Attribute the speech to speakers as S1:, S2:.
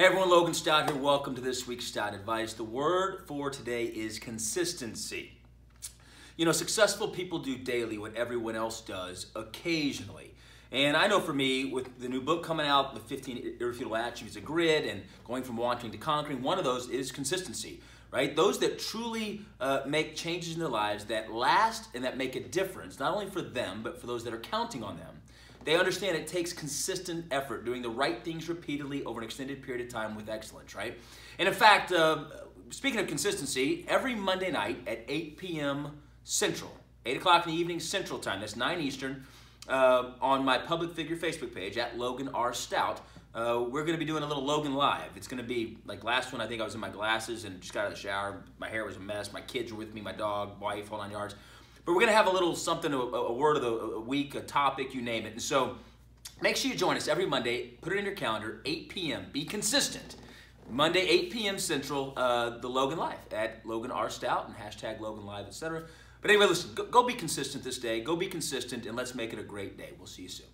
S1: Hey everyone, Logan Stout here. Welcome to this week's Stout Advice. The word for today is consistency. You know, successful people do daily what everyone else does occasionally. And I know for me, with the new book coming out, The 15 Irrefutable Attributes of Grit, and going from wanting to conquering, one of those is consistency, right? Those that truly uh, make changes in their lives that last and that make a difference, not only for them, but for those that are counting on them. They understand it takes consistent effort, doing the right things repeatedly over an extended period of time with excellence, right? And in fact, uh, speaking of consistency, every Monday night at 8 p.m. Central, 8 o'clock in the evening Central Time, that's 9 Eastern, uh, on my public figure Facebook page at Logan R. Stout, uh, we're going to be doing a little Logan Live. It's going to be like last one, I think I was in my glasses and just got out of the shower. My hair was a mess. My kids were with me, my dog, wife, whole nine yards. But we're going to have a little something, a, a word of the a week, a topic, you name it. And so make sure you join us every Monday. Put it in your calendar, 8 p.m. Be consistent. Monday, 8 p.m. Central, uh, the Logan Live at Logan R. Stout and hashtag Logan Live, etc. But anyway, listen, go, go be consistent this day. Go be consistent, and let's make it a great day. We'll see you soon.